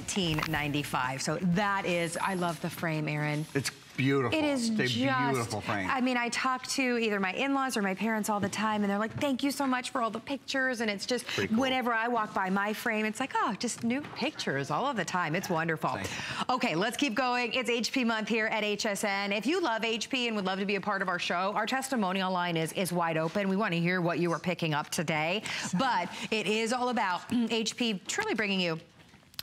$19.95. So that is, I love the frame, Aaron. It's Beautiful. It is it's just, beautiful frame. I mean, I talk to either my in-laws or my parents all the time, and they're like, thank you so much for all the pictures. And it's just, cool. whenever I walk by my frame, it's like, oh, just new pictures all of the time. It's wonderful. Okay, let's keep going. It's HP month here at HSN. If you love HP and would love to be a part of our show, our testimonial line is, is wide open. We want to hear what you are picking up today. But it is all about mm, HP truly bringing you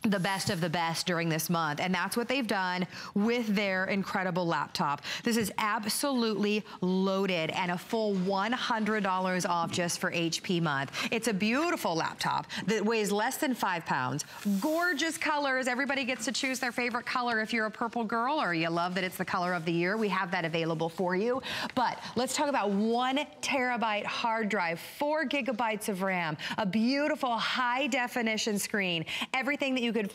the best of the best during this month. And that's what they've done with their incredible laptop. This is absolutely loaded and a full $100 off just for HP month. It's a beautiful laptop that weighs less than five pounds. Gorgeous colors. Everybody gets to choose their favorite color if you're a purple girl or you love that it's the color of the year. We have that available for you. But let's talk about one terabyte hard drive, four gigabytes of RAM, a beautiful high definition screen, everything that you you could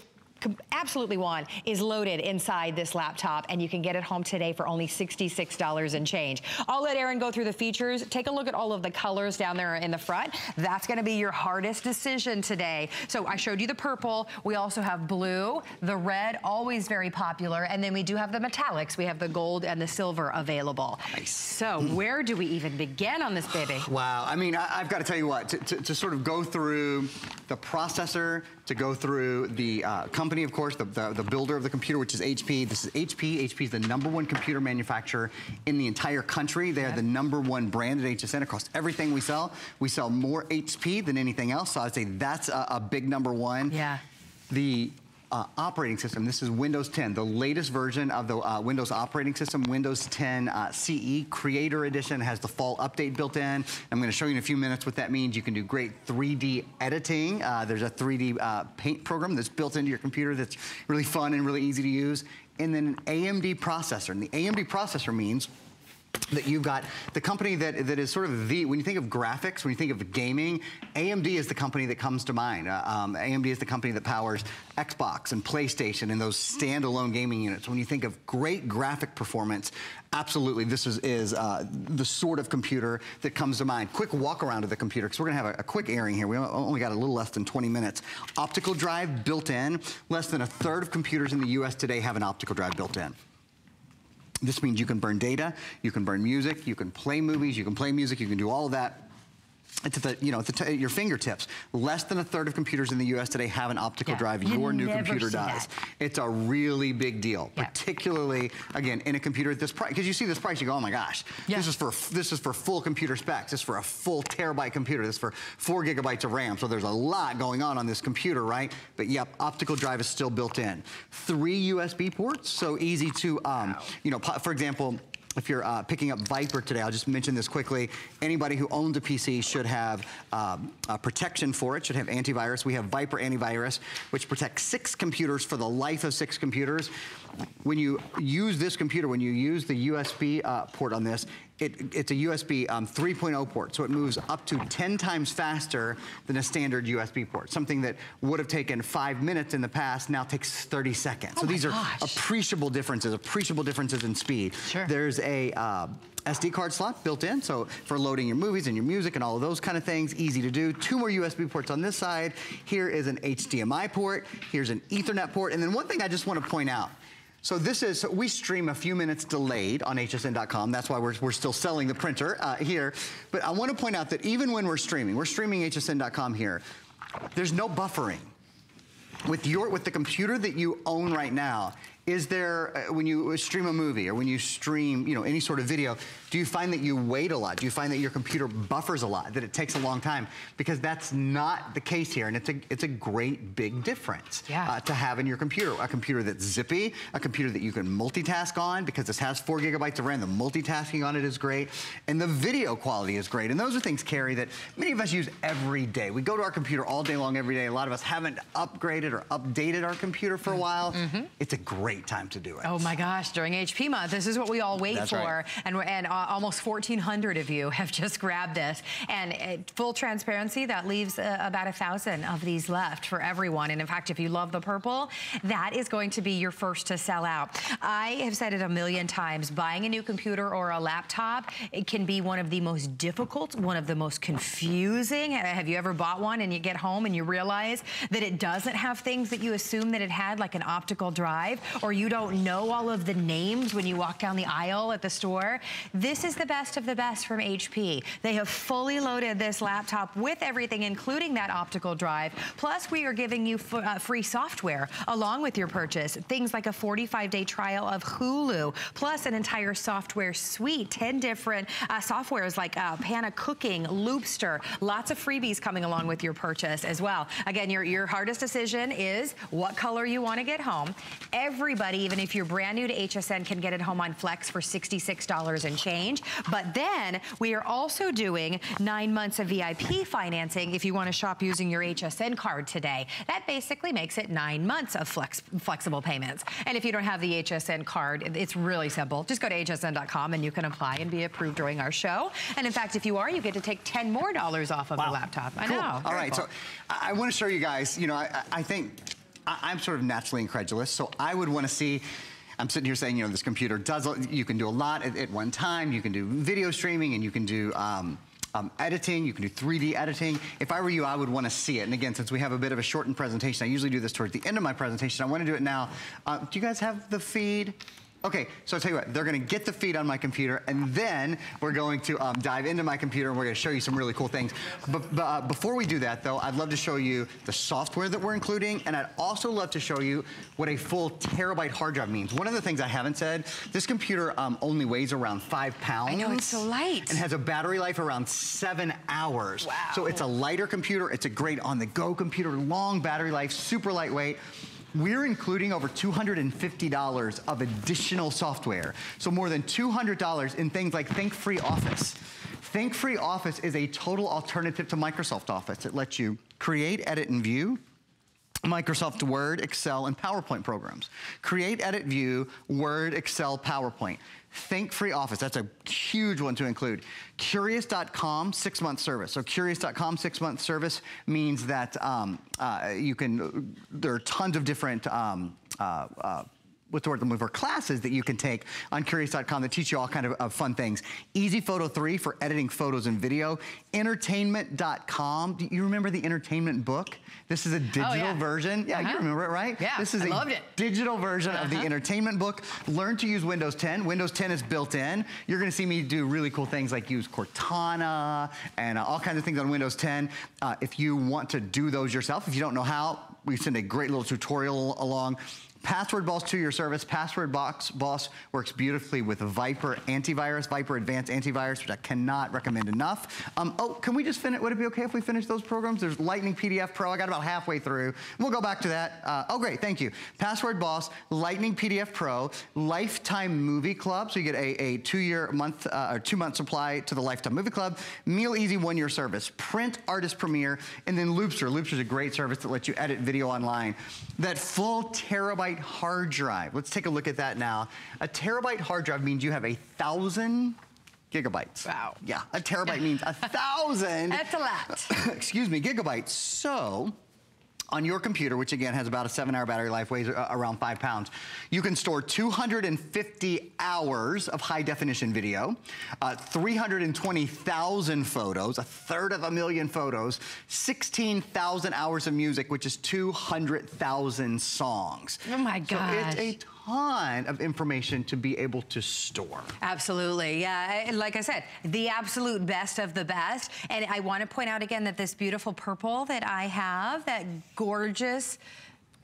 absolutely want is loaded inside this laptop and you can get it home today for only $66 and change. I'll let Aaron go through the features. Take a look at all of the colors down there in the front. That's gonna be your hardest decision today. So I showed you the purple. We also have blue, the red, always very popular. And then we do have the metallics. We have the gold and the silver available. Nice. So where do we even begin on this baby? Wow, I mean, I, have got to tell you what, to, to, to, sort of go through the processor, to go through the uh, company, of course, the, the, the, builder of the computer, which is HP. This is HP. HP is the number one computer manufacturer in the entire country. They are the number one brand at HSN across everything we sell. We sell more HP than anything else, so I'd say that's a, a big number one. Yeah. The uh, operating system. This is Windows 10, the latest version of the uh, Windows operating system, Windows 10 uh, CE Creator Edition has the fall update built in. I'm gonna show you in a few minutes what that means. You can do great 3D editing. Uh, there's a 3D uh, paint program that's built into your computer that's really fun and really easy to use. And then an AMD processor. And the AMD processor means that you've got the company that, that is sort of the, when you think of graphics, when you think of gaming, AMD is the company that comes to mind. Uh, um, AMD is the company that powers Xbox and PlayStation and those standalone gaming units. When you think of great graphic performance, absolutely this is, is uh, the sort of computer that comes to mind. Quick walk around of the computer, because we're gonna have a, a quick airing here. We only got a little less than 20 minutes. Optical drive built in. Less than a third of computers in the US today have an optical drive built in. This means you can burn data, you can burn music, you can play movies, you can play music, you can do all of that it's at the, you know, at your fingertips. Less than a third of computers in the US today have an optical yeah. drive. Your new computer does. That. It's a really big deal, yeah. particularly, again, in a computer at this price. Because you see this price, you go, oh my gosh, yeah. this is for this is for full computer specs. This is for a full terabyte computer. This is for four gigabytes of RAM. So there's a lot going on on this computer, right? But yep, optical drive is still built in. Three USB ports, so easy to, um, wow. you know, for example, if you're uh, picking up VIPRE today, I'll just mention this quickly. Anybody who owns a PC should have um, protection for it, should have antivirus. We have VIPRE antivirus, which protects six computers for the life of six computers. When you use this computer, when you use the USB uh, port on this, it, it's a USB um, 3.0 port, so it moves up to 10 times faster than a standard USB port. Something that would have taken five minutes in the past now takes 30 seconds. Oh so these gosh. are appreciable differences, appreciable differences in speed. Sure. There's a uh, SD card slot built in, so for loading your movies and your music and all of those kind of things, easy to do. Two more USB ports on this side. Here is an HDMI port. Here's an Ethernet port. And then one thing I just want to point out, so this is, we stream a few minutes delayed on hsn.com. That's why we're, we're still selling the printer uh, here. But I want to point out that even when we're streaming, we're streaming hsn.com here, there's no buffering. With your, with the computer that you own right now, is there, uh, when you stream a movie or when you stream, you know, any sort of video, do you find that you wait a lot? Do you find that your computer buffers a lot, that it takes a long time? Because that's not the case here, and it's a, it's a great big difference yeah. uh, to have in your computer. A computer that's zippy, a computer that you can multitask on, because this has four gigabytes of RAM, the multitasking on it is great, and the video quality is great. And those are things, Carrie, that many of us use every day. We go to our computer all day long, every day. A lot of us haven't upgraded or updated our computer for a while. Mm -hmm. It's a great great time to do it. Oh my gosh, during HP month, this is what we all wait That's for. right. And, and uh, almost 1,400 of you have just grabbed this. And uh, full transparency, that leaves uh, about a thousand of these left for everyone. And in fact, if you love the purple, that is going to be your first to sell out. I have said it a million times, buying a new computer or a laptop, it can be one of the most difficult, one of the most confusing. Have you ever bought one and you get home and you realize that it doesn't have things that you assume that it had, like an optical drive, or you don't know all of the names when you walk down the aisle at the store? This is the best of the best from HP. They have fully loaded this laptop with everything, including that optical drive. Plus, we are giving you uh, free software along with your purchase. Things like a 45-day trial of Hulu, plus an entire software suite, 10 different uh, softwares like uh, Panna Cooking, Loopster, lots of freebies coming along with your purchase as well. Again, your, your hardest decision is what color you want to get home. Everybody, even if you're brand new to HSN, can get it home on Flex for $66 and change. But then we are also doing nine months of VIP financing if you want to shop using your HSN card today. That basically makes it nine months of flex, flexible payments. And if you don't have the HSN card, it's really simple. Just go to hsn.com and you can apply and be approved during our show. And in fact, if you are, you get to take 10 more dollars off of wow. the laptop. I cool. know. All right, cool. so I, I want to show you guys, you know, I, I think I, am sort of naturally incredulous, so I would want to see I'm sitting here saying, you know, this computer does, you can do a lot at, at one time. You can do video streaming and you can do um, um, editing, you can do 3D editing. If I were you, I would want to see it. And again, since we have a bit of a shortened presentation, I usually do this towards the end of my presentation. I want to do it now. Uh, do you guys have the feed? Okay, so I'll tell you what, they're gonna get the feed on my computer and then we're going to um, dive into my computer and we're gonna show you some really cool things. But, but uh, before we do that though, I'd love to show you the software that we're including and I'd also love to show you what a full terabyte hard drive means. One of the things I haven't said, this computer um, only weighs around five pounds. I know, it's so light. And has a battery life around seven hours. Wow. So it's a lighter computer, it's a great on-the-go computer, long battery life, super lightweight. We're including over $250 of additional software. So more than $200 in things like Think Free Office. Think Free Office is a total alternative to Microsoft Office. It lets you create, edit, and view Microsoft Word, Excel, and PowerPoint programs. Create, edit, view, Word, Excel, PowerPoint. Think Free Office, that's a huge one to include. Curious.com, six month service. So Curious.com, six month service means that um, uh, you can, there are tons of different um, uh, uh, what's the word I'm for, classes that you can take on Curious.com that teach you all kind of, of, fun things. Easy Photo 3 for editing photos and video. Entertainment.com. Do you remember the entertainment book? This is a digital oh, yeah. version. Yeah, uh -huh. you remember it, right? Yeah, This is I a loved it. digital version uh -huh. of the Uh-huh. entertainment book. Learn to use Windows 10. Windows 10 is built in. You're gonna see me do really cool things like use Cortana and uh, all kinds of things on Windows 10. Uh, if you want to do those yourself, if you don't know how, we send a great little tutorial along. Password Boss to your service. Password Box Boss works beautifully with VIPRE antivirus, VIPRE Advanced Antivirus, which I cannot recommend enough. Um, oh, can we just finish, would it be okay if we finish those programs? There's Lightning PDF Pro, I got about halfway through. We'll go back to that. Uh, oh great, thank you. Password Boss, Lightning PDF Pro, Lifetime Movie Club, so you get a, a two-year month, uh, or two-month supply to the Lifetime Movie Club, Meal Easy one-year service, Print Artist Premiere, and then Loopster. Loopster is a great service that lets you edit video online. That full terabyte hard drive. Let's take a look at that now. A terabyte hard drive means you have a thousand gigabytes. Wow. Yeah, a terabyte means a thousand. That's a lot. excuse me, gigabytes. So, on your computer, which again has about a seven hour battery life, weighs uh, around five pounds, you can store 250 hours of high definition video, uh, 320,000 photos, a third of a million photos, 16,000 hours of music, which is 200,000 songs. Oh my gosh. So it's a ton of information to be able to store. Absolutely, yeah. Like I said, the absolute best of the best. And I want to point out again that this beautiful purple that I have, that gorgeous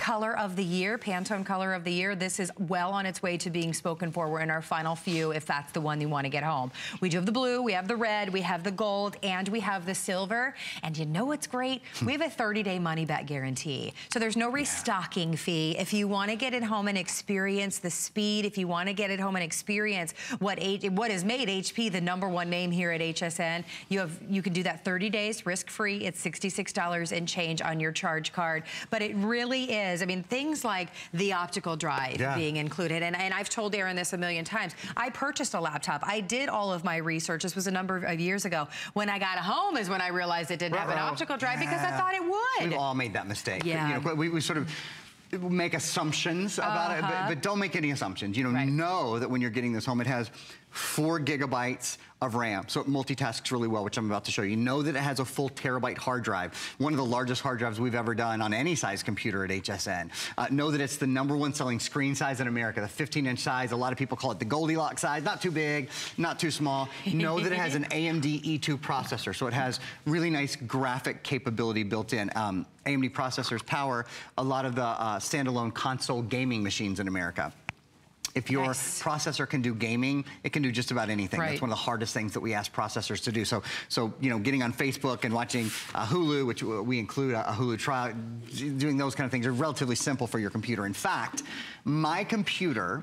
color of the year, Pantone color of the year. This is well on its way to being spoken for. We're in our final few if that's the one you want to get home. We do have the blue, we have the red, we have the gold, and we have the silver. And you know what's great? Hmm. we have a 30-day money-back guarantee. So there's no restocking fee. If you want to get it home and experience the speed, if you want to get it home and experience what, H what has made HP the number one name here at HSN, you have you can do that 30 days risk-free. It's $66 and change on your charge card. But it really is is, I mean, things like the optical drive Yeah. being included, and, and I've told Aaron this a million times. I purchased a laptop. I did all of my research. This was a number of years ago. When I got a home is when I realized it didn't have an optical drive because I thought it would. We've all made that mistake. Yeah. You know, we, we sort of make assumptions about it, but, Uh-huh. but don't make any assumptions. You know, Right. know that when you're getting this home, it has four gigabytes of RAM, so it multitasks really well, which I'm about to show you. Know that it has a full terabyte hard drive, one of the largest hard drives we've ever done on any size computer at HSN. Uh, know that it's the number one selling screen size in America, the 15-inch size. A lot of people call it the Goldilocks size, not too big, not too small. Know that it has an AMD E2 processor, so it has really nice graphic capability built in. Um, AMD processors power a lot of the uh, standalone console gaming machines in America. If your Nice. processor can do gaming, it can do just about anything. Right. That's one of the hardest things that we ask processors to do. So, so you know, getting on Facebook and watching uh, Hulu, which we include a, a Hulu trial, doing those kind of things are relatively simple for your computer. In fact, my computer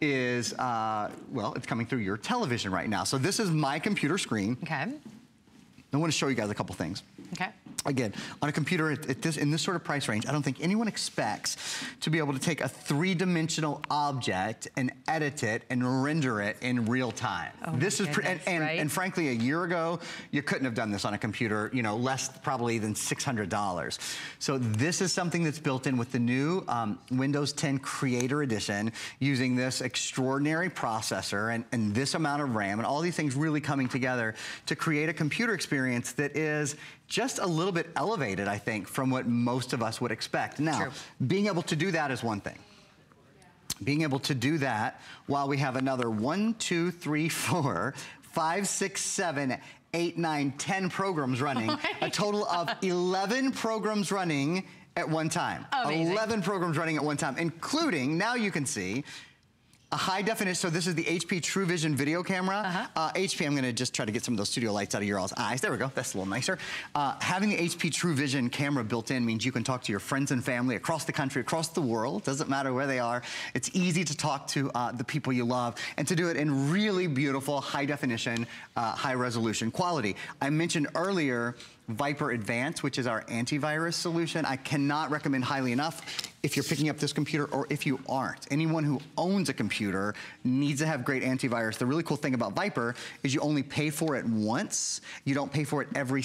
is, uh, well, it's coming through your television right now. So this is my computer screen. Okay. I want to show you guys a couple things. Okay. Again, on a computer at, at this, in this sort of price range, I don't think anyone expects to be able to take a three-dimensional object and edit it and render it in real time. Oh this is, pre- and, and, right? and frankly, a year ago, you couldn't have done this on a computer, you know, less probably than $600. So this is something that's built in with the new um, Windows 10 Creator Edition using this extraordinary processor and, and this amount of RAM and all these things really coming together to create a computer experience that is just a little bit elevated, I think, from what most of us would expect. Now, True. being able to do that is one thing being able to do that while we have another one, two, three, four, five, six, seven, eight, nine, ten programs running, oh a total of 11 programs running at one time. Amazing. 11 programs running at one time, including, now you can see, a high definition, so this is the HP True Vision video camera. Uh-huh. Uh, HP, I'm gonna just try to get some of those studio lights out of your all's eyes. There we go, that's a little nicer. Uh, having the HP True Vision camera built in means you can talk to your friends and family across the country, across the world, doesn't matter where they are. It's easy to talk to uh, the people you love and to do it in really beautiful, high definition, uh, high resolution quality. I mentioned earlier VIPRE Advance, which is our antivirus solution. I cannot recommend highly enough if you're picking up this computer or if you aren't. Anyone who owns a computer needs to have great antivirus. The really cool thing about VIPRE is you only pay for it once. You don't pay for it every